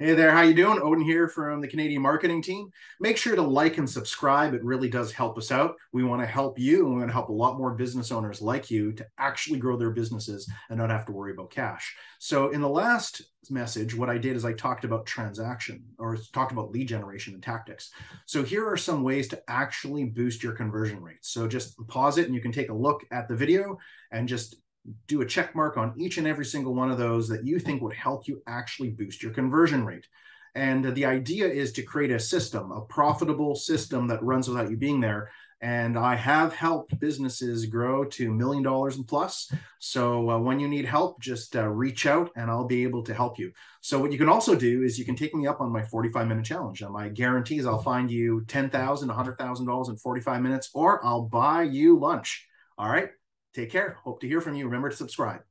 Hey there, how you doing? Odin here from the Canadian marketing team. Make sure to like and subscribe. It really does help us out. We want to help you and we want to help a lot more business owners like you to actually grow their businesses and not have to worry about cash. So in the last message, what I did is I talked about transaction or talked about lead generation and tactics. So here are some ways to actually boost your conversion rates. So just pause it and you can take a look at the video and just do a check mark on each and every single one of those that you think would help you actually boost your conversion rate. And the idea is to create a system, a profitable system that runs without you being there. And I have helped businesses grow to million dollars and plus. So uh, when you need help, just uh, reach out and I'll be able to help you. So what you can also do is you can take me up on my 45 minute challenge. And my guarantee is I'll find you $10,000, $100,000 in 45 minutes, or I'll buy you lunch. All right. Take care. Hope to hear from you. Remember to subscribe.